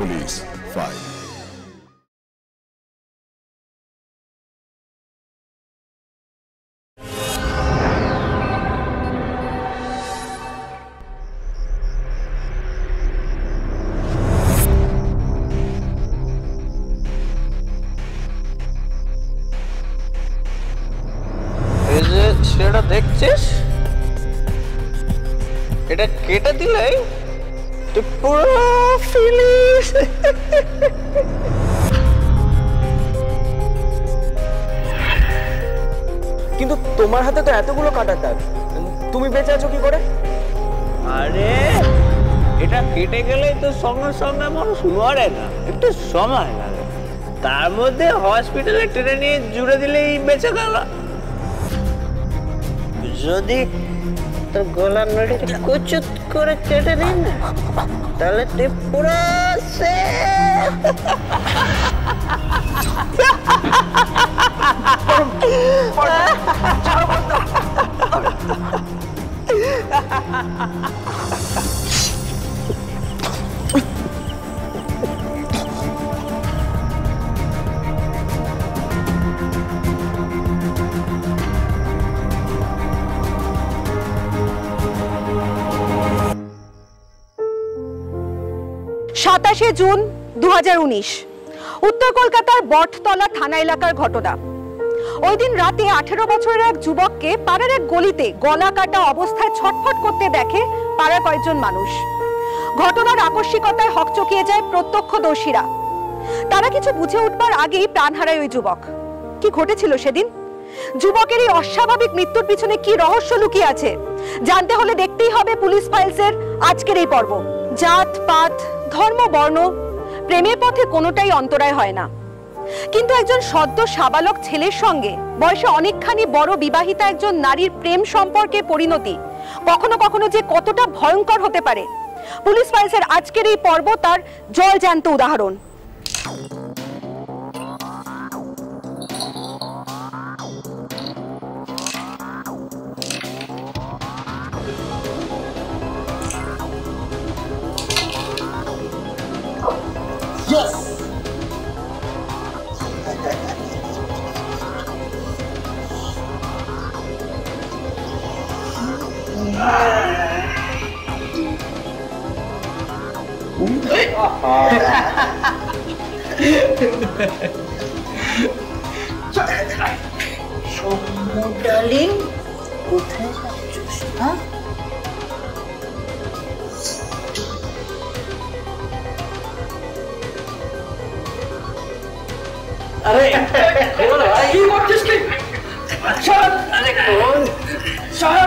Police 5. মরে না একটু সময় লাগে তার মধ্যে হসপিটালে টেনে নিয়ে জুড়ে দিলেই বেঁচে গেল যদি তোর গলার নড়ি কুচুত করে কেটে দিই না তাহলে তুই পুরো সাতাশে জুন দু উত্তর কলকাতার বটতলা থানা এলাকার ঘটনা। ওই দিন রাতে আঠেরো বছরের এক যুবককে পাড়ার এক গলিতে গলা কাটা অবস্থায় ছটফট করতে দেখে পাড়ার কয়েকজন মানুষ। ঘটনার আকস্মিকতায় হকচকিয়ে যায় প্রত্যক্ষদর্শীরা। তারা কিছু বুঝে উঠবার আগেই প্রাণ হারায় ওই যুবক। কি ঘটেছিল সেদিন? যুবকের এই অস্বাভাবিক মৃত্যুর পিছনে কি রহস্য লুকিয়ে আছে? জানতে হলে দেখতেই হবে পুলিশ ফাইলসের আজকের এই পর্ব। জাত, পাত ধর্ম, বর্ণ, প্রেমের পথে কোনোটাই অন্তরায় হয় না। কিন্তু একজন সদ্য সাবালক ছেলের সঙ্গে বয়সে অনেকখানি বড় বিবাহিতা একজন নারীর প্রেম সম্পর্কে পরিণতি কখনো কখনো যে কতটা ভয়ঙ্কর হতে পারে। পুলিশ ফাইলসের আজকের এই পর্ব তার জল জ্যান্ত উদাহরণ। ডার্লিং কোথায় যাচ্ছিস হ্যাঁ আরে কি করছিস তুই? সর আরে কোন সর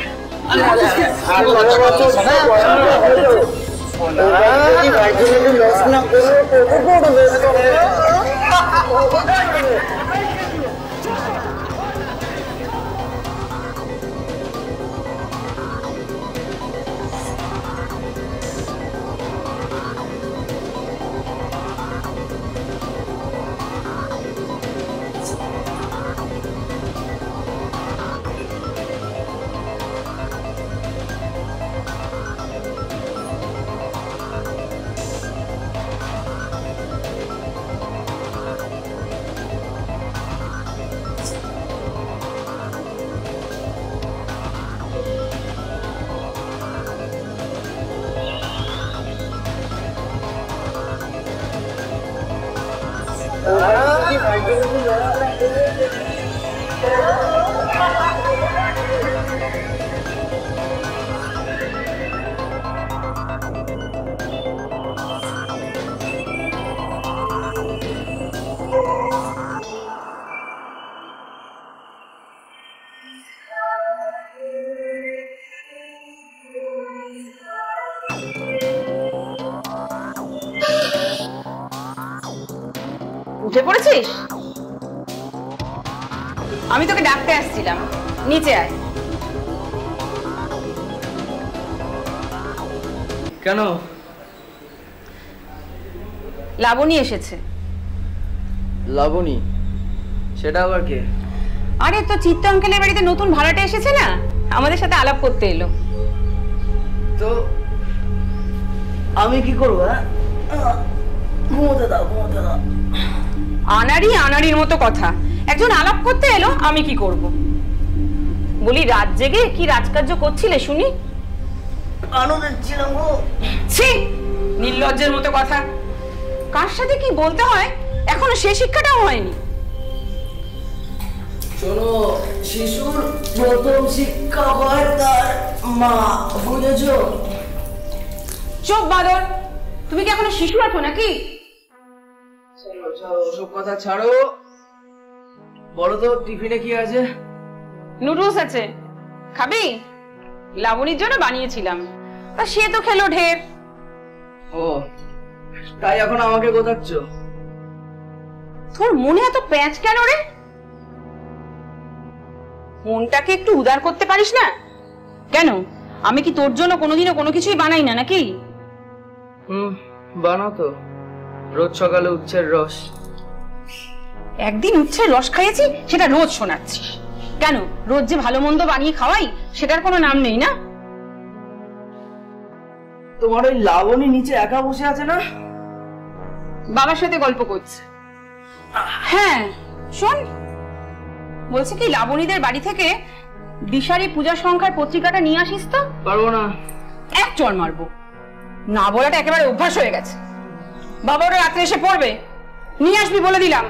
না কেন? লাবণী এসেছে। লাবণী? সেটা আবার কে? আরে তো চিত্ত অঙ্কেলের বাড়িতে নতুন ভাড়াটা এসেছে না? আমাদের সাথে আলাপ করতে এলো। তো আমি কি করব হ্যাঁ? ঘুমোতে দাও ঘুমোতে দাও। আনারি আনারির মতো কথা। একজন আলাপ করতে এলো আমি কি করব? বলি রাত জেগে কি রাজকার্য করছিলে শুনি? আনন্দের ছিলাম গো। ছি নির্লজ্জের মতো কথা। কার সাথে কি বলতে হয়? এখনও সে শিক্ষাটাও হয়নি। শোনো শিশুর প্রথম শিক্ষা হয় তার মা বুঝেছ? চোখ বাদর তুমি কি এখনও শিশু আছো নাকি? ওসব কথা ছাড়ো। বলো তো টিফিনে কি আছে? নুডলস আছে। খাবি? লাবণীর জন্য বানিয়েছিলাম। তা সে তো খেলো ঢের। ও তাই এখন আমাকে গোতাচ্ছ তোর মনে এত প্যাঁচ কেন রে? মনটাকে একটু উদার করতে পারিস না? কেন? আমি কি তোর জন্য কোনোদিনও কোনো কিছুই বানাই না নাকি? হুম বানাও তো। রোজ সকালে উচ্ছের রস। একদিন উচ্ছে রস খাইয়েছি সেটা রোজ শোনাচ্ছিস। কেন? রোজ যে ভালো মন্দ বানিয়ে খাওয়াই সেটার কোনো নাম নেই না? তোমার ওই লাবণী নিচে একা বসে আছে না? বাবার সাথে গল্প করছে। হ্যাঁ শোন। বলছে কি লাবণীদের বাড়ি থেকে দিশারি পূজা সংখ্যার পত্রিকাটা নিয়ে আসিস তো? পারব না। এক চড় মারবো। না বলাটা একেবারে অভ্যাস হয়ে গেছে। বাবা ওরা রাত্রে এসে পড়বে। নিয়ে আসবি বলে দিলাম।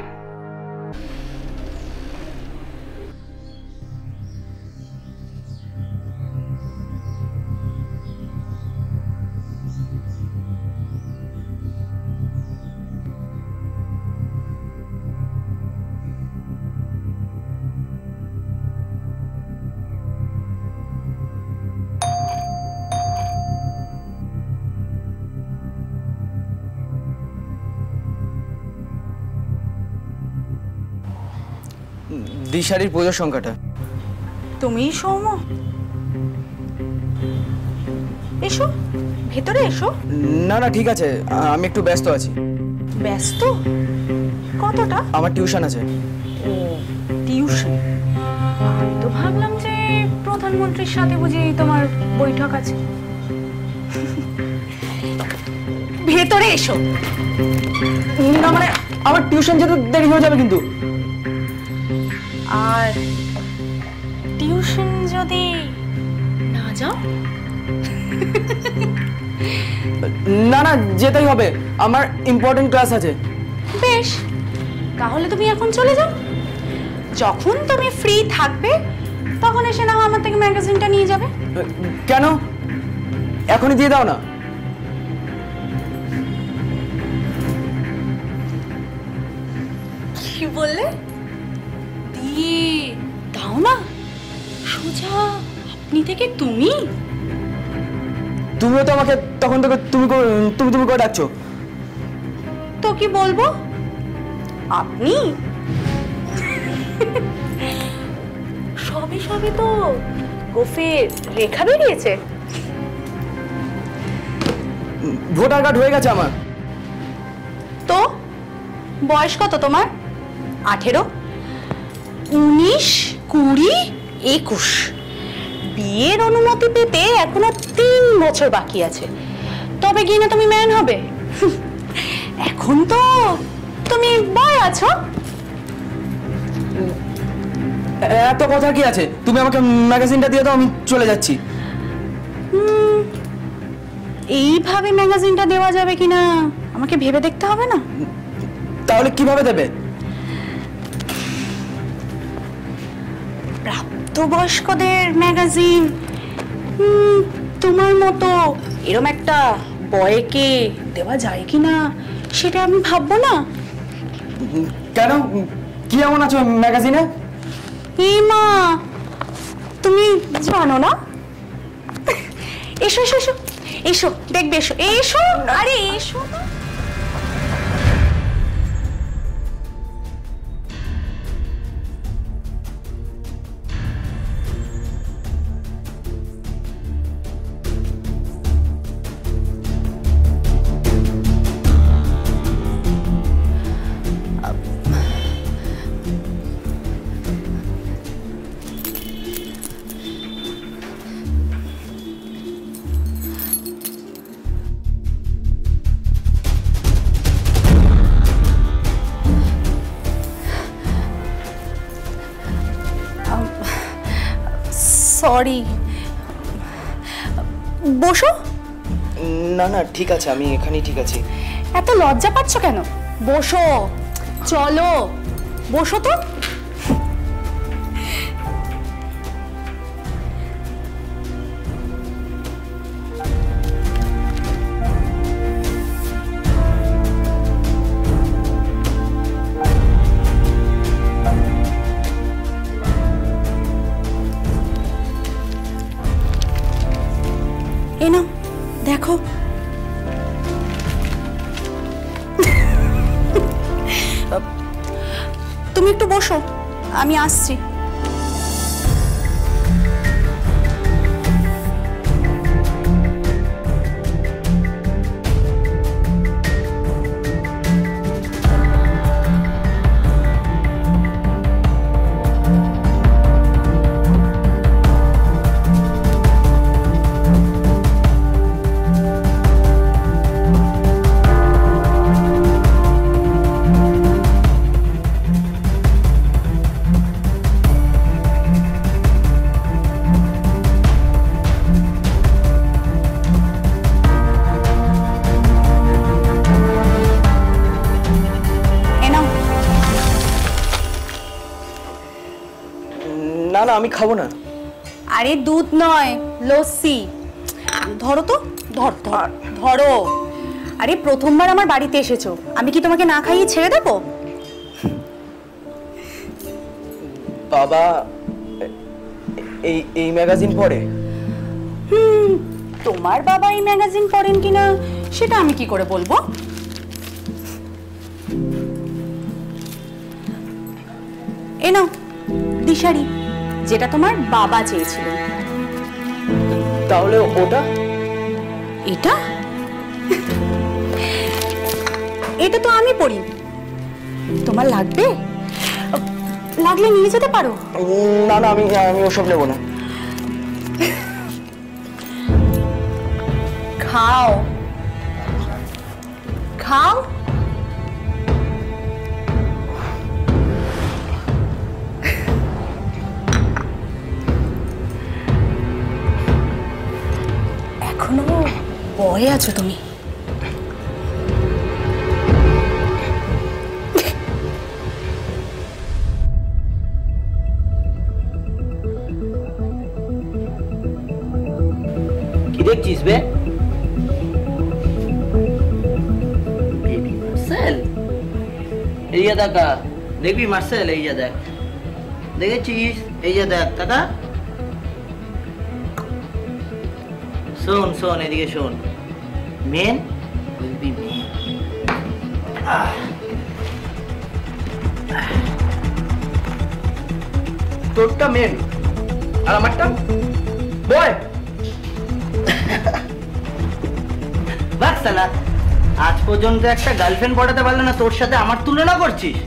দিশারির পুজোর সংখ্যাটা। তুমি সৌম এসো ভেতরে এসো। না না ঠিক আছে আমি একটু ব্যস্ত আছি। ব্যস্ত? কতটা? আমার টিউশন আছে। টিউশন। আমি তো ভাবলাম যে প্রধানমন্ত্রীর সাথে বুঝি তোমার বৈঠক আছে। ভেতরে এসো। না মানে আমার টিউশন যেতে দেরি হয়ে যাবে কিন্তু। আর টিউশন যদি না যাও? না না যেতেই হবে। আমার ইম্পর্টেন্ট ক্লাস আছে। বেশ তাহলে তুমি এখন চলে যাও। যখন তুমি ফ্রি থাকবে তখন এসে না আমার থেকে ম্যাগাজিনটা নিয়ে যাবে। কেন? এখনই দিয়ে দাও না। আপনি থেকে তুমি? তুমিও তো আমাকে তখন থেকে তুমি তুমি তুমি করে ডাকছো। তো কি বলব? আপনি? সবে সবে তো গোফের রেখা বেরিয়েছে। ভোটার কার্ড হয়ে গেছে আমার। তো? বয়স কত তোমার? আঠেরো? উনিশ কুড়ি একুশ? বিয়ের অনুমতি পেতে এখনও তিন বছর বাকি আছে। তবে গিয়ে না তুমি ম্যান হবে। এখন তো তুমি বয় আছো। এত কথা কি আছে? তুমি আমাকে ম্যাগাজিনটা দিয়ে দাও আমি চলে যাচ্ছি। এইভাবে ম্যাগাজিনটা দেওয়া যাবে কিনা আমাকে ভেবে দেখতে হবে না। তাহলে কীভাবে দেবে? প্রাপ্তবয়স্কদের ম্যাগাজিন। তোমার মতো এরম একটা বয়কে দেওয়া যায় কি না সেটা আমি ভাববো না। কেন? কি এমন আছো ম্যাগাজিনে? মা তুমি জানো না? এসো এসো এসো। এসো দেখবে এসো। এসো আরে এসো না। সরি। বসো। না না ঠিক আছে আমি এখানেই ঠিক আছি। এত লজ্জা পাচ্ছ কেন? বসো। চলো। বসো তো। আমি না আমি খাব না। আরে দুধ নয় লস্যি। ধরো তো ধর ধর ধরো। আরে প্রথমবার আমার বাড়িতে এসেছ আমি কি তোমাকে না খাইয়ে ছেড়ে দেবো? বাবা এই এই ম্যাগাজিন পড়ে। হুম তোমার বাবা এই ম্যাগাজিন পড়েন কিনা সেটা আমি কি করে বলব? এ নাও দিশারি। যেটা তোমার বাবা চেয়েছিলেন তাহলে ওটা? এটা? এটা তো আমি পড়ি। তোমার লাগবে? লাগলে নিয়ে যেতে পারো। না না আমি আমি ওসব নেব না। খাও। খাও? বয়ে আছো তুমি। কি দেখছিস বে? এই যে দেখা দেখবি মার্সেল? এই যে দেখ। দেখেছিস? এই যে দেখ কাকা? শোন শোন এদিকে শোন। মেন? উইল বি মেন তোরটা মেন আর আমারটা? বয়! বাক সালা আজ পর্যন্ত একটা গার্লফ্রেন্ড পটাতে পারলে না তোর সাথে আমার তুলনা করছিস।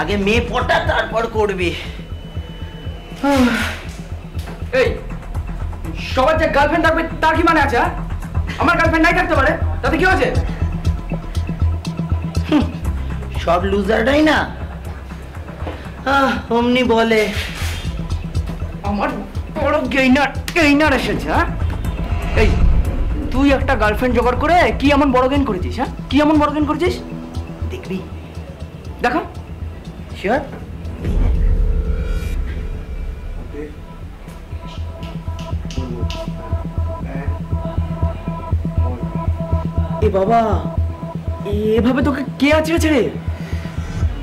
আগে মেয়ে পটা তারপর করবি। এই সবার যে গার্লফ্রেন্ড থাকবে তার কি মানে আছে হ্যাঁ? আমার গার্লফ্রেন্ড নাই থাকতে পারে তাতে কি হয়েছে? সব লুজারটাই না? অমনি বলে। আমার বড় গেইনার গেইনার এসেছে হ্যাঁ? এই তুই একটা গার্লফ্রেন্ড জোগাড় করে কি এমন বড় গেইন করেছিস হ্যাঁ? কি এমন বড় গেইন করেছিস? দেখবি। দেখা? শিওর বাবা। এভাবে তোকে কে আছে রে?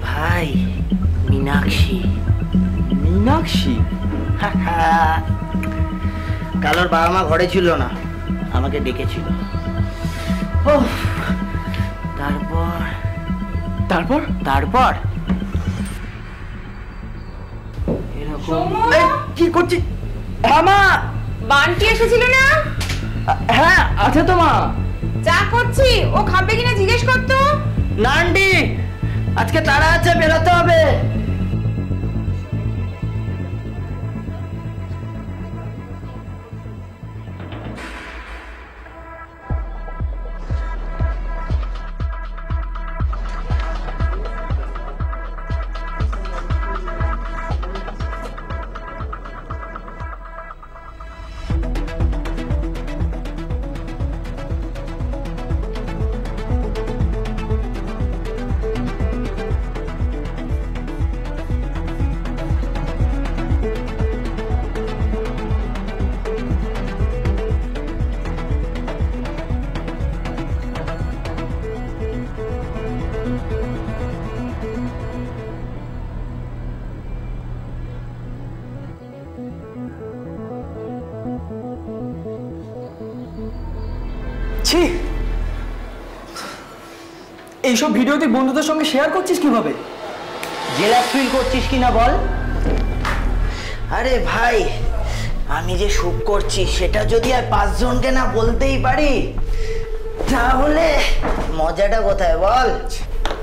ভাই মীনাক্ষী। মীনাক্ষী? কালোর বাবা মা ঘরে ছিল না আমাকে ডেকেছিল। ওহ, তারপর? তারপর? তারপর? এরকম কি করছিস? মামা বান্টি এসেছিল না? হ্যাঁ আছে তো মা। চা করছি ও খাবে কিনা জিজ্ঞেস করতো? নান্ডি আজকে তারা আছে বেরোতে হবে। এইসব ভিডিও তুই বন্ধুদের সঙ্গে শেয়ার করছিস কীভাবে? জেলা ফিল করছিস কিনা বল? আরে ভাই আমি যে সুখ করছি সেটা যদি আর পাঁচজনকে না বলতেই পারি তাহলে মজাটা কোথায় বল?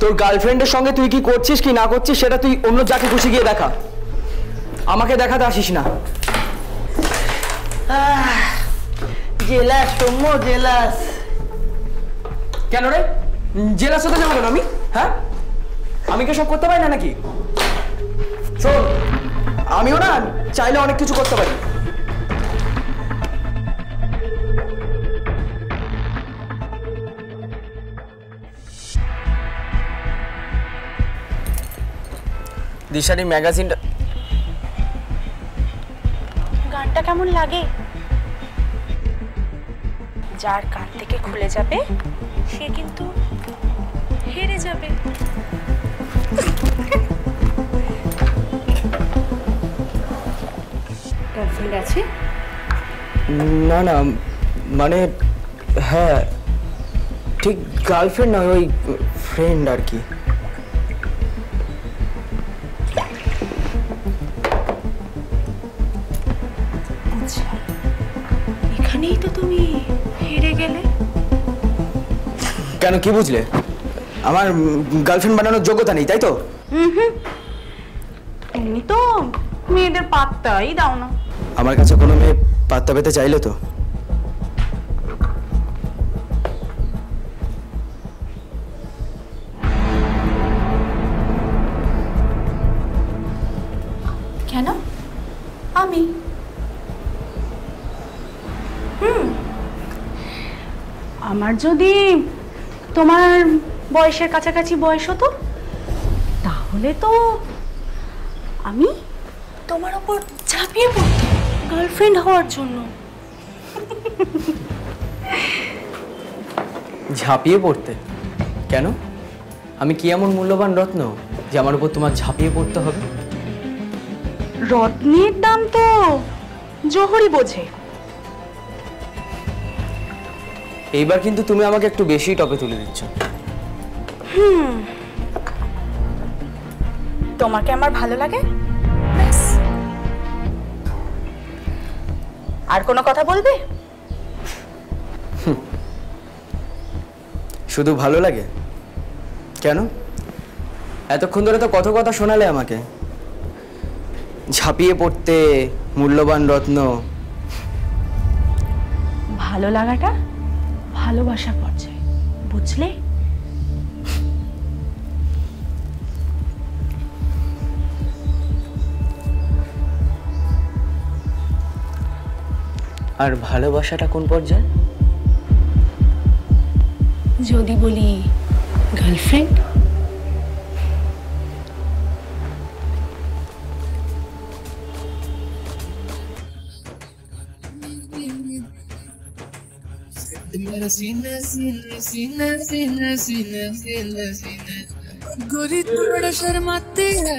তোর গার্লফ্রেন্ডের সঙ্গে তুই কি করছিস কি না করছিস সেটা তুই অন্য যাকে খুশি গিয়ে দেখা। আমাকে দেখাতে আসিস না। Jealous Soumya jealous. কেন রে? জেলার সাথে যাব আমি? হ্যাঁ? আমি কি সব করতে পারি না নাকি? শোন, আমিও না চাইলে অনেক কিছু করতে পারি। দিশারি ম্যাগাজিনটা গানটা কেমন লাগে? যার কান থেকে খুলে যাবে, সে কিন্তু হেরে যাবে। গার্লফ্রেন্ড আছে? না না মানে হ্যাঁ ঠিক গার্লফ্রেন্ড নয় ওই ফ্রেন্ড আর কি। আচ্ছা এখানেই তো তুমি হেরে গেলে। কেন কি বুঝলে? আমার গার্লফ্রেন্ড বানানোর যোগ্যতা নেই তাই তো? এমনি তো মেয়েদের পাত্তাই দাও না। আমার কাছে কোনো মেয়ে পাত্তা পেতে চাইলে তো? কেন? আমি? হুম। আমার যদি তোমার বয়সের কাছাকাছি বয়স হতো তাহলে তো আমি তোমার ওপর ঝাঁপিয়ে পড়তাম গার্লফ্রেন্ড হওয়ার জন্য। ঝাঁপিয়ে পড়তে? কেন? আমি কি এমন মূল্যবান রত্ন যে আমার উপর তোমার ঝাঁপিয়ে পড়তে হবে? রত্নের দাম তো জহরি বোঝে। এইবার কিন্তু তুমি আমাকে একটু বেশি টপে তুলে দিচ্ছ। তোমাকে আমার ভালো লাগে? ব্যাস। আর কোনো কথা বলবে? শুধু ভালো লাগে? কেন? এতক্ষণ ধরে তো কত কথা শোনালে আমাকে? ঝাঁপিয়ে পড়তে মূল্যবান রত্ন। ভালো লাগাটা ভালোবাসার পর্যায়ে বুঝলে? আর ভালোবাসাটা কোন পর্যায়ে যদি বলি গার্লফ্রেন্ড गोरी थोड़ा शर्माती है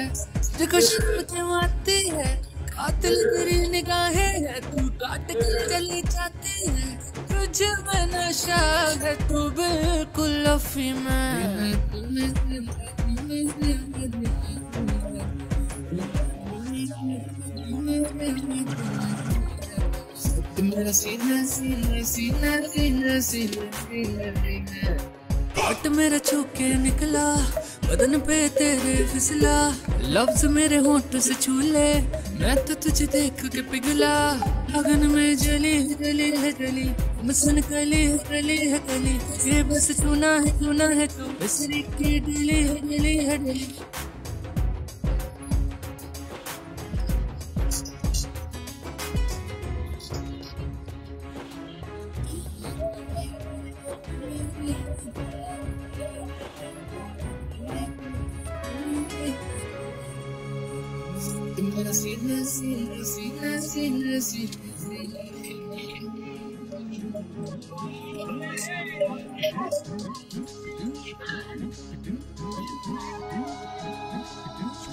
देखो शर्म जमाती है कातिल तेरी निगाहें है, तू काट के चली जाती है। तुझ में नशा है, तू बिल्कुल अफी में सीना मेरा छू के निकला, बदन पे तेरे फिसला, लफ्ज मेरे होंठ से छू ले। मैं तो तुझे देख के पिघला अगन में जली है जली है जली। मसन कली है कली है कली ये बस चुना है चुना है तू। बिसरी की डली है डली है डली।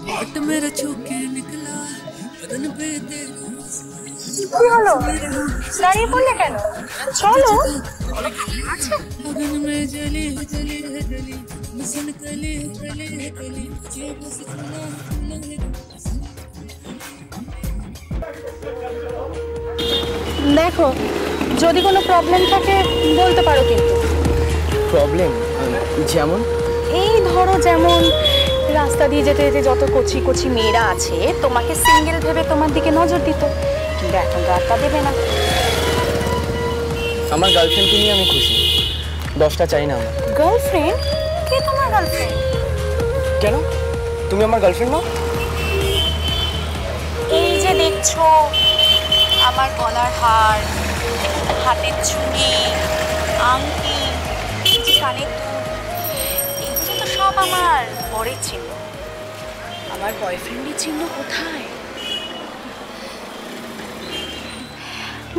हाथ मेरा छू के निकला बदन पे तेरा কি হলো দাঁড়িয়ে পড়লে কেন চলো अगन में जली जली है जली मिसन कली कली है कली ये बस इतना इतना है দেখো যদি কোনো প্রবলেম থাকে বলতে পারো কিন্তু। প্রবলেম যেমন? এই ধরো যেমন রাস্তা দিয়ে যেতে যেতে যত কচি কচি মেয়েরা আছে তোমাকে সিঙ্গেল ভেবে তোমার দিকে নজর দিত। কিন্তু এখন তো আর তা দেবে না। আমার গার্লফ্রেন্ডকে নিয়ে আমি খুশি। দশটা চাই না আমার। গার্লফ্রেন্ড কে তোমার গার্লফ্রেন্ড কেন? তুমি আমার গার্লফ্রেন্ড নাও? এই যে দেখছ আমার গলার হার। হাতের চুড়ি আংটি কানের এগুলো তো সব আমার বরের চিহ্ন। আমার বয়ফ্রেন্ডের চিহ্ন কোথায়?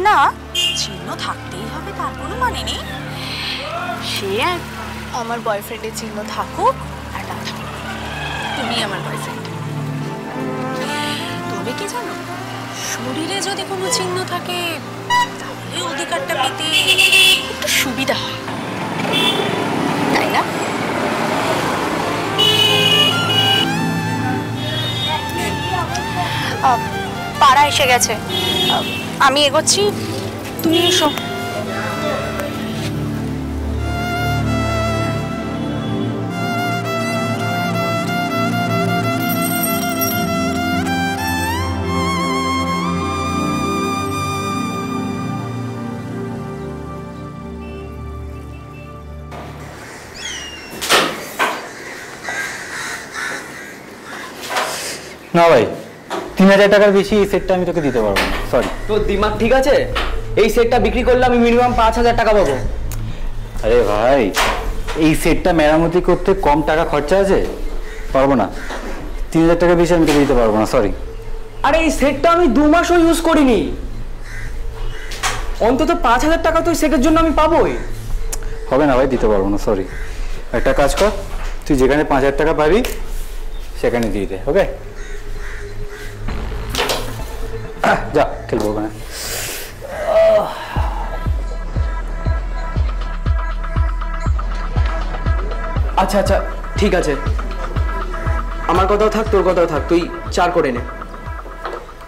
না, চিহ্ন থাকতেই হবে, তার কোনো মানে নেই। সে আর আমার বয়ফ্রেন্ডের চিহ্ন থাকুক আর না থাকুক। তুমি আমার বয়ফ্রেন্ড তবে কি জানো, শরীরে যদি কোনো চিহ্ন থাকে অধিকারটা পেতে একটু সুবিধা হয়। তাই না? পাড়া এসে গেছে। আমি এগোচ্ছি তুমি এসো। না ভাই তিন হাজার টাকার বেশি এই সেটটা আমি তোকে দিতে পারব না সরি তোর দিমাগ ঠিক আছে? এই সেটটা বিক্রি করলে আমি মিনিমাম পাঁচ হাজার টাকা পাবো। আরে ভাই এই সেটটা মেরামতি করতে কম টাকা খরচা আছে? পারব না। তিন হাজার টাকা বেশি আমি তোকে দিতে পারব না সরি আরে এই সেটটা আমি দু মাসও ইউজ করিনি। অন্তত পাঁচ হাজার টাকা তো সেটের জন্য আমি পাবোই। হবে না ভাই দিতে পারব না সরি একটা কাজ কর তুই যেখানে পাঁচ হাজার টাকা পাবি সেখানে দিয়ে দে ওকে যা খেলব ওখানে। আচ্ছা আচ্ছা ঠিক আছে। আমার কথাও থাক তোর কথাও থাক তুই চার করে নে।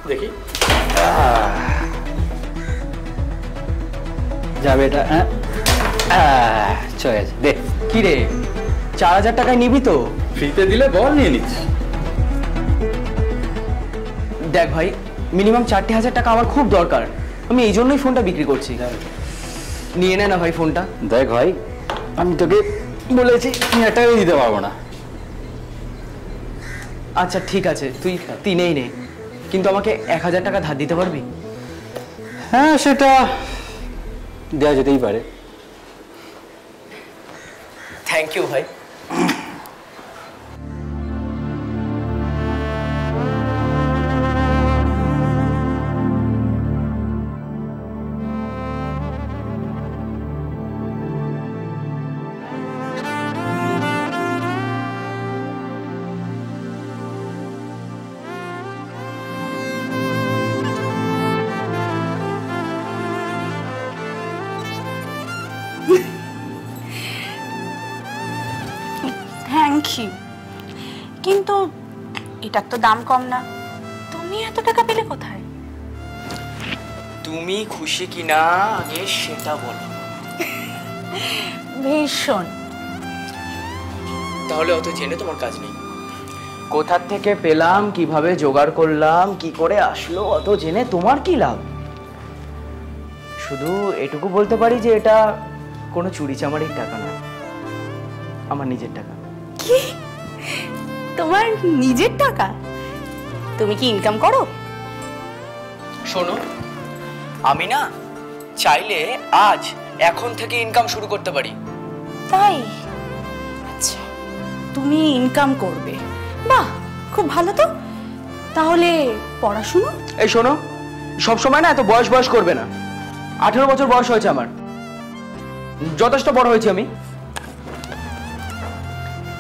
দেখি। যাবে এটা হ্যাঁ? চলে গেছে। দে কি রে? চার হাজার টাকায় নিবি তো? ফ্রিতে দিলে বল নিয়ে নিচ্ছি। দেখ ভাই মিনিমাম চারটে হাজার টাকা আমার খুব দরকার। আমি এই জন্যই ফোনটা বিক্রি করছি। নিয়ে নে না ভাই ফোনটা। দেখ ভাই আমি তোকে বলেছি তিন হাজার টাকা দিতে পারব না। আচ্ছা ঠিক আছে তুই তিনেই নে। কিন্তু আমাকে এক হাজার টাকা ধার দিতে পারবি? হ্যাঁ সেটা দেওয়া যেতেই পারে। থ্যাংক ইউ ভাই। দাম কম না। তুমি এত টাকা পেলে কোথায়? তুমি খুশি কিনা আগে সেটা বলো। ভীষণ। তাহলে অত জেনে তোমার কাজ নেই। কোথার থেকে পেলাম কীভাবে জোগাড় করলাম কি করে আসলো অত জেনে তোমার কি লাভ? শুধু এটুকু বলতে পারি যে এটা কোনো চুরি চামারির টাকা না। আমার নিজের টাকা। কি? তোমার নিজের টাকা? তুমি কি ইনকাম করো? শোনো আমি না চাইলে আজ এখন থেকে ইনকাম শুরু করতে পারি। তাই? আচ্ছা তুমি ইনকাম করবে। বাহ খুব ভালো তো। তাহলে পড়াশুনো? এই শোনো সব সময় না এত বয়স বয়স করবে না। আঠেরো বছর বয়স হয়েছে আমার। যথেষ্ট বড় হয়েছি আমি।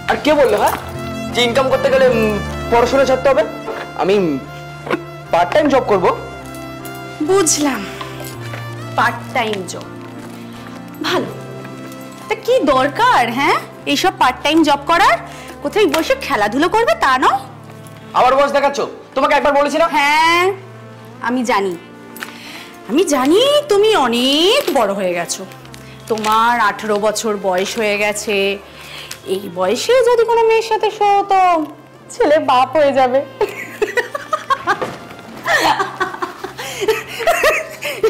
আর কে বলল হ্যাঁ? যে ইনকাম করতে গেলে পড়াশোনা ছাড়তে হবে? আমি পার্ট টাইম জব করব? বুঝলাম। পার্ট টাইম জব ভালো। তা কি দরকার হ্যাঁ? এইসব পার্ট টাইম জব করার? কোথায় বসে খেলাধুলো করবে তা নয়? আবার বয়স দেখাচ্ছ? তোমাকে একবার বলেছিলাম? হ্যাঁ আমি জানি। আমি জানি তুমি অনেক বড় হয়ে গেছো। তোমার আঠেরো বছর বয়স হয়ে গেছে। এই বয়সে যদি কোনো মেয়ের সাথে শো তো। ছেলে বাপ হয়ে যাবে।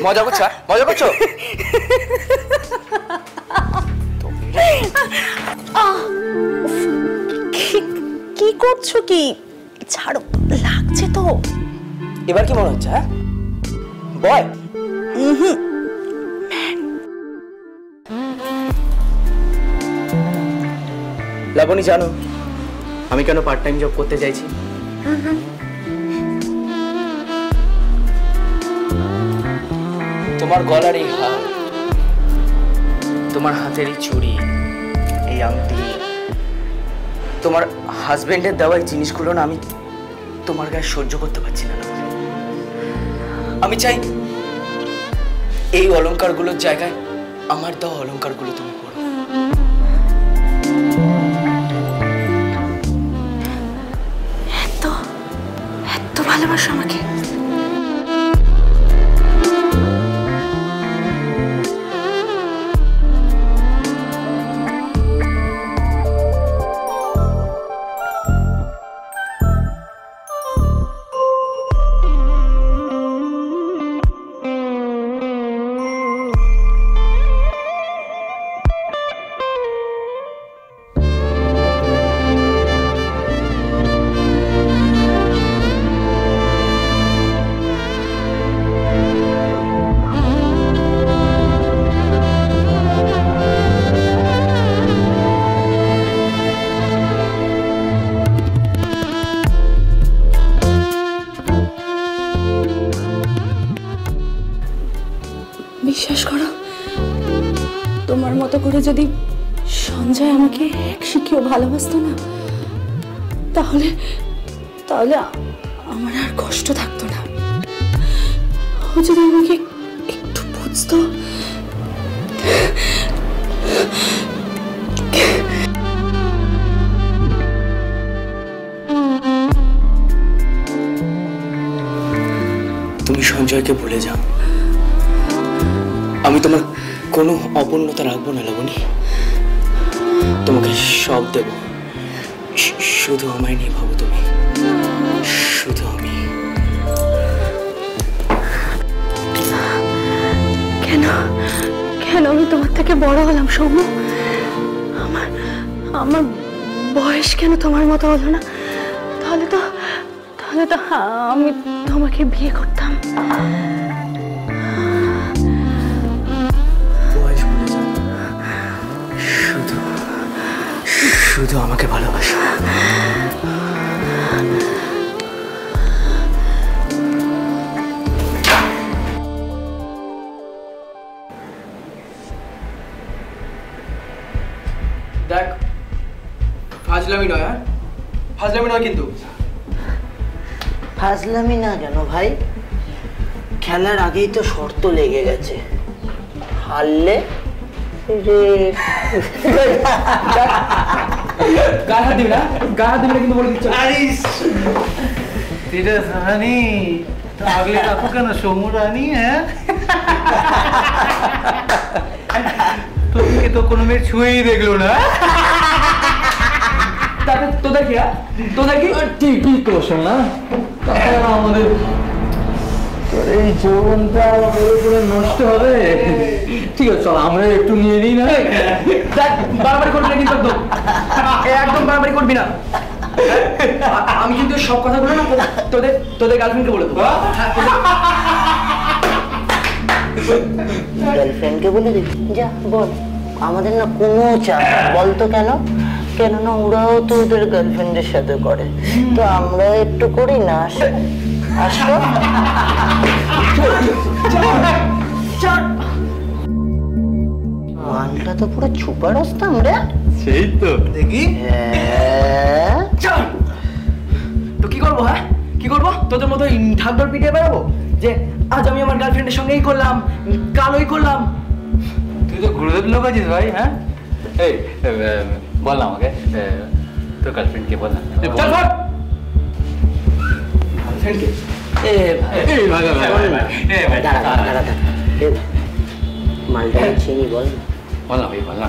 মজা করছ হ্যাঁ? মজা করছ? কি- করছ কি? ছাড়ো লাগছে তো। এবার কি মনে হচ্ছে হ্যাঁ? বয়। লাবণী জানো আমি কেন পার্ট টাইম জব করতে চাইছি? তোমার গলার এই হার, তোমার হাতের এই চুড়ি, এই আংটি, তোমার হাজবেন্ডের দেওয়া এই জিনিসগুলো না আমি তোমার গায়ে সহ্য করতে পারছি না। আমি চাই এই অলংকারগুলোর জায়গায় আমার দেওয়া অলংকারগুলো তুমি এত করে যদি সঞ্জয় আমাকে এক শিখিও ভালোবাসতো না, তাহলে তাহলে আমার আর কষ্ট থাকতো না। ও যদি আমাকে একটু বুঝতো, তুমি সঞ্জয়কে ভুলে যাও। আমি তোমার কোনো অপূর্ণতা রাখব না লাবণী। তোমাকে সব দেব। শুধু আমায় নিয়ে ভাবো তুমি। শুধু আমি। কেন? কেন আমি তোমার থেকে বড় হলাম সৌম্য? আমার আমার বয়স কেন তোমার মতো হলো না? তাহলে তো তাহলে তো আমি তোমাকে বিয়ে করতাম। শুধু আমাকে ভালোবাসো। দেখ ফাজলামি নয় হ্যাঁ? ফাজলামি নয় কিন্তু। ফাজলামি না কেন ভাই? খেলার আগেই তো শর্ত লেগে গেছে। হারলে রে গায়ে হাত দিবি না? গায়ে হাত দিবি না কিন্তু বলে দিচ্ছ। আগলে রাখো কেন? হ্যাঁ? তোকে তো কোনো মেয়ে ছুঁয়েই দেখল না? তাতে হ্যাঁ? তো শোনা তাহলে আমাদের তোর এই যৌবনটা করে নষ্ট হবে। ঠিক আছে চল আমরা একটু নিয়ে নিই না? বারবার করলে কিন্তু। একদম বাড়াবাড়ি করবি না। আমি কিন্তু সব কথাগুলো না তোদের তোদের গার্লফ্রেন্ডকে বলে দেবো। হ্যাঁ, গার্লফ্রেন্ডকে বলে দিবি? যা বল। আমাদের না কোনো চাপ নেই। বল তো কেন? কেননা ওরাও তো ওদের গার্লফ্রেন্ডের সাথে করে। তো আমরা একটু করি না আসো। আসো। মানটা তো পুরো ছুপা রস্তাম রে। সেই তো দেখি। হ্যাঁ। চল। তো কি করব হ্যাঁ? কি করব? তোদের মতো ঢাকডোর পিটিয়ে বেড়াবো? যে আজ আমি আমার গার্লফ্রেন্ডের সঙ্গে এই করলাম কাল ওই করলাম। তুই তো গুরুদেব লোক আছিস ভাই হ্যাঁ? এই এ, এ, বল না আমাকে এ, তোর গার্লফ্রেন্ডকে বল না। এ, বল। চল। বল। গার্লফ্রেন্ডকে এ ভাই এই ভাই, ভাই, ভাই, ভাই, ভাই, দাঁড়া দাঁড়া দাঁড়া। দাঁড়া। মালটা চিনি বল। বল না ভাই বল না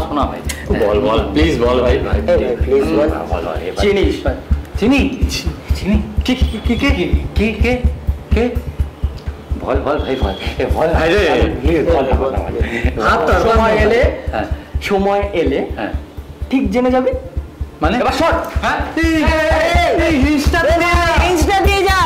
শোনা ভাই বল বল প্লিজ বল ভাই প্লিজ বল বল চিনি চিনি চিনি কে কে বল বল ভাই বল বল ভাই রে সময় এলে সময় এলে ঠিক জেনে যাবে মানে এবার শর্ট হ্যাঁ দিয়ে যা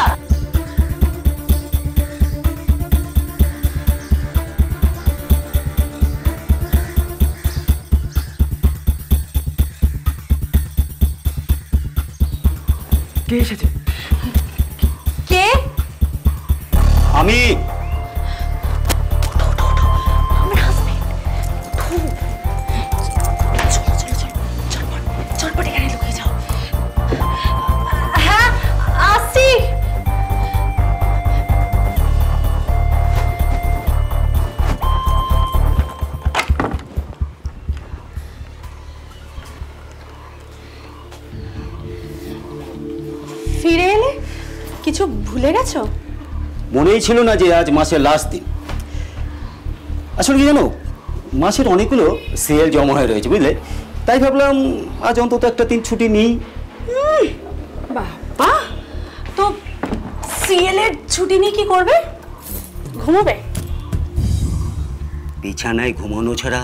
কে এসেছে? কে? আমি। মনেই ছিল না যে আজ মাসের লাস্ট দিন। আসলে কি জানো মাসের অনেকগুলো সেল জমা হয়ে রয়েছে বুঝলে? তাই ভাবলাম আজ অন্তত একটা দিন ছুটি নিই। বাবা তো সিএল এর ছুটি নিয়ে কি করবে? ঘুমোবে? বিছানায় ঘুমানো ছাড়া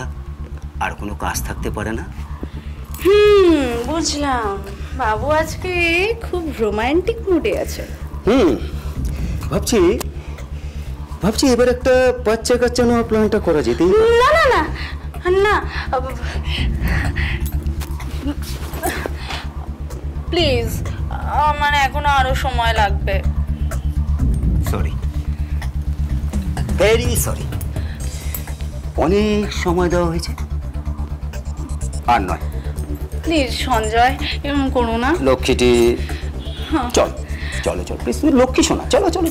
আর কোনো কাজ থাকতে পারে না? হুম বুঝলাম। বাবু আজকে খুব রোমান্টিক মুডে আছে। হুম ভাবছি ভাবছি এবার একটা বাচ্চা কাচ্চা নেওয়ার প্ল্যানটা করা যেতে। না না না। না। প্লিজ আমার এখনও আরও সময় লাগবে। সরি ভেরি সরি অনেক সময় দেওয়া হয়েছে। আর নয়। প্লিজ সঞ্জয় এরকম করো না। লক্ষ্মীটি চল চলো চলো। প্লিজ তুমি লক্ষ্মী শোনা। চলো চলো।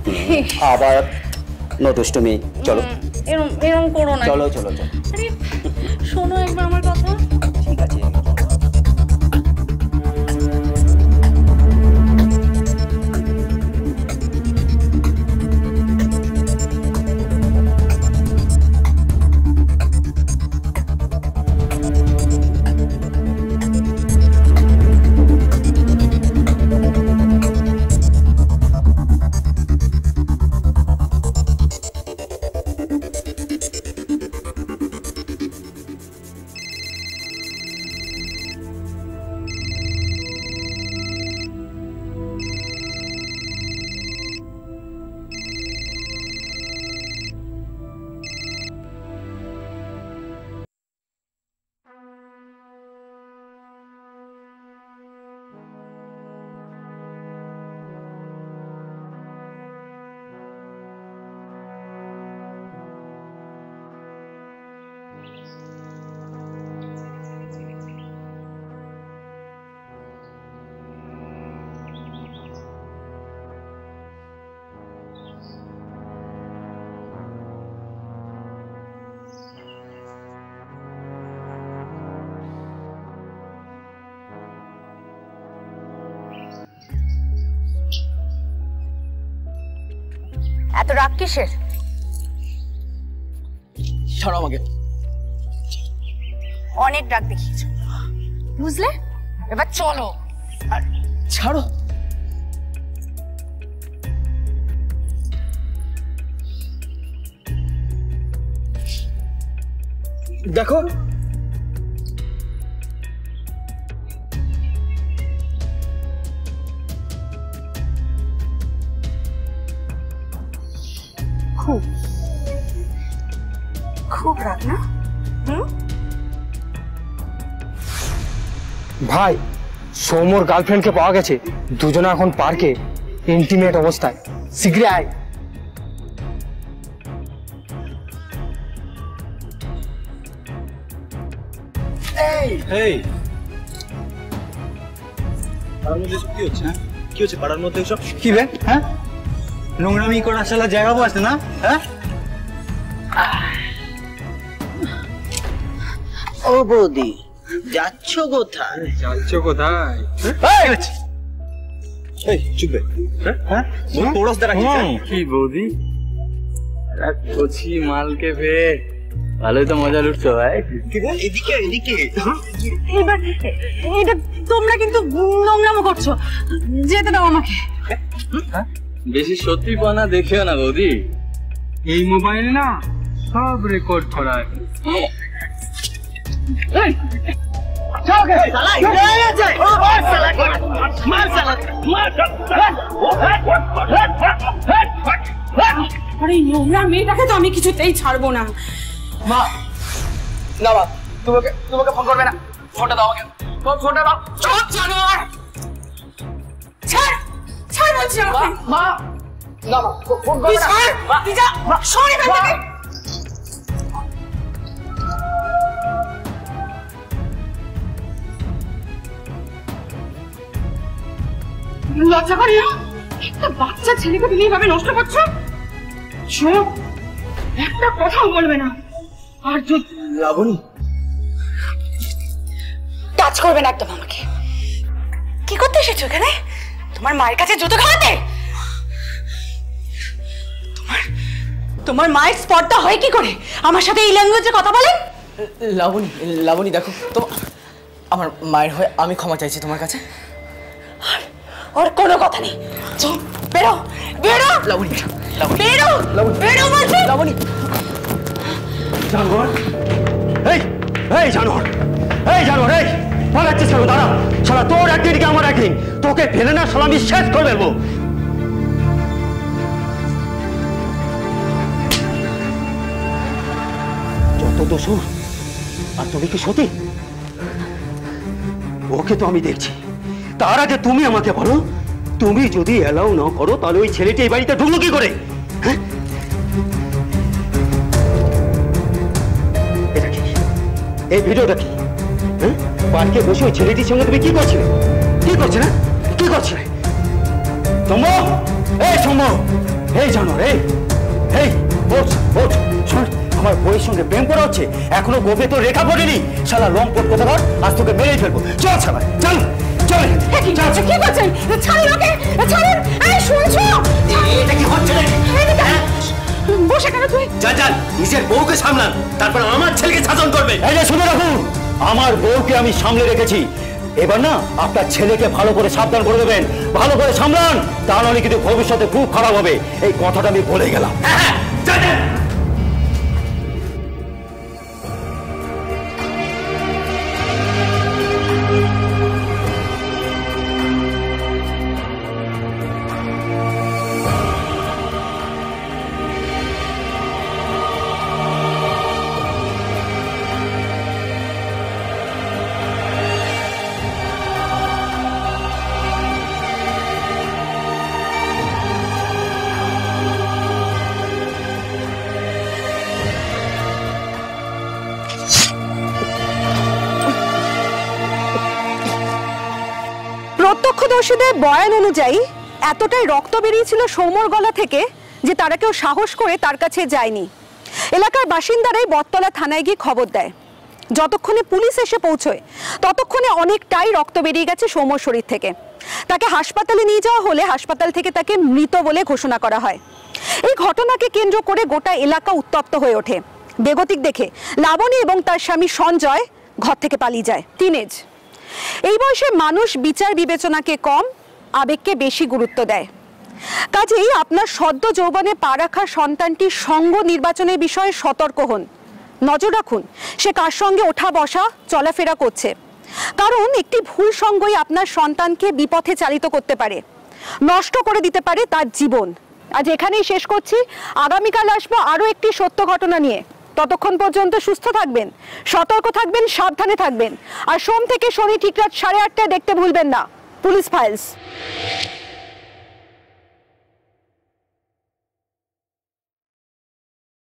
চলো। হুম, তুমি চলো এরম এরম করো না চলো চলো চলো শোনো একবার আমার এত রাগ কিসের? ছাড়ো আমাকে। অনেক রাগ দেখিয়েছো। বুঝলে? এবার চলো। ছাড়ো। দেখো ভাই সৌমর গার্লফ্রেন্ডকে পাওয়া গেছে। দুজনে এখন পার্কে ইন্টিমেট অবস্থায়। শীঘ্রই আয়। এই! পাড়ার মধ্যে কি হচ্ছে হ্যাঁ? কি হচ্ছে পাড়ার মধ্যে এসব? কি বে? হ্যাঁ? নোংরামি করার শালা জায়গা পাচ্ছে না? হ্যাঁ? ও বৌদি যাচ্ছ কোথায়? যাচ্ছ কোথায়? এই! চুপে হ্যাঁ? তোরস দ্বারা কি বৌদি? কচি মালকে পেয়ে ভালোই তো মজা লুটছো ভাই। এদিকে এদিকে। এবার এটা তোমরা কিন্তু নোংরামো করছ। যেতে দাও আমাকে। বেশি সত্যি পানা দেখেও না বৌদি। এই মোবাইল না সব রেকর্ড করা আছে আরে নোংরা মেয়েটাকে তো আমি কিছুতেই ছাড়বো না। মা না মা তোমাকে তোমাকে ফোন করবে না। ফোনটা দাও আমাকে। ফোন ফোনটা দাও। চল জানোয়ার ছাড় ছাড় বলছি আমাকে। মা না মা ফোন করবে না। তুই যা সর লজ্জা করি না একটা বাচ্চা ছেলেকে তুমি এইভাবে নষ্ট করছ? চুপ একটা কথাও বলবে না। আর যদি লাবণী। টাচ করবে না একদম আমাকে। কি করতে এসেছ এখানে? তোমার মায়ের কাছে জুতো খাওয়াতে? তোমার তোমার মায়ের স্পর্ধা হয় কি করে? আমার সাথে এই ল্যাঙ্গুয়েজে কথা বলেন। লাবণী লাবণী দেখো তো আমার মায়ের হয়ে আমি ক্ষমা চাইছি তোমার কাছে। ওর কোনো কথা নেই। বেরো বেরো। লাবণী বেরো বেরো বলছি। লাবণী। জানোয়ার। এই এই জানোয়ার। এই জানোয়ার এই। পালাচ্ছিস কেন? দাঁড়া। শালা তোর একদিন কি আমার একদিন তোকে ফেলে না শালা আমি শেষ করে ফেলব। যত দোষর আর তুমি কি সতী? ওকে তো আমি দেখছি। তার আগে তুমি আমাকে বলো, তুমি যদি অ্যালাউ না করো, তাহলে ওই ছেলেটি এই বাড়িতে ঢুকলো কি করে? হ্যাঁ? এই ভিডিওটা কি? হ্যাঁ? পার্কে বসে ওই ছেলেটির সঙ্গে তুমি কি করছিলে? কি করছিলে? কি করছিলে? সম্ভ এই সম্ভ এই জানো এই! এই আমার বইয়ের সঙ্গে প্রেম করা হচ্ছে। এখনও গোপে তো রেখা পড়েনি। শালা লং পট কোথাকার? আজ তোকে মেরেই ফেলব। চল শালা, চল! চল। কি করছে কি করছেন? ছাড়ুন ওকে ছাড়ুন! এই শুনছো? এটা কি হচ্ছে রে? হ্যাঁ? বসে কেন তুই? যান যান নিজের বউকে সামলান। তারপর আমার ছেলেকে শাসন করবে। এই যে শুনে রাখুন আমার বউকে আমি সামলে রেখেছি। এবার না আপনার ছেলেকে ভালো করে সাবধান করে দেবেন। ভালো করে সামলান তা নাহলে কিন্তু ভবিষ্যতে খুব খারাপ হবে। এই কথাটা আমি বলে গেলাম। প্রত্যক্ষদর্শীদের বয়ান অনুযায়ী, এতটাই রক্ত বেরিয়েছিল সৌমর গলা থেকে যে তারা কেউ সাহস করে তার কাছে যায়নি। এলাকার বাসিন্দারাই বটতলা থানায় গিয়ে খবর দেয়। যতক্ষণে পুলিশ এসে পৌঁছয়, ততক্ষণে অনেকটাই রক্ত বেরিয়ে গেছে সৌমর শরীর থেকে। তাকে হাসপাতালে নিয়ে যাওয়া হলে হাসপাতাল থেকে তাকে মৃত বলে ঘোষণা করা হয়। এই ঘটনাকে কেন্দ্র করে গোটা এলাকা উত্তপ্ত হয়ে ওঠে। বেগতিক দেখে লাবণী এবং তার স্বামী সঞ্জয় ঘর থেকে পালিয়ে যায়। টিনেজ এই বয়সে মানুষ বিচার বিবেচনাকে কম, আবেগকে বেশি গুরুত্ব দেয়। কাজেই আপনার সদ্য যৌবনে পা রাখা সন্তানটির সঙ্গ নির্বাচনের বিষয়ে সতর্ক হন। নজর রাখুন, সে কার সঙ্গে ওঠা বসা, চলাফেরা করছে। কারণ একটি ভুল সঙ্গই আপনার সন্তানকে বিপথে চালিত করতে পারে। নষ্ট করে দিতে পারে তার জীবন। আজ এখানেই শেষ করছি। আগামীকাল আসব আরও একটি সত্য ঘটনা নিয়ে। ততক্ষণ পর্যন্ত সুস্থ থাকবেন, সতর্ক থাকবেন, সাবধানে থাকবেন। আর সোম থেকে শনি ঠিক রাত সাড়ে আটটায় দেখতে ভুলবেন না। Police files.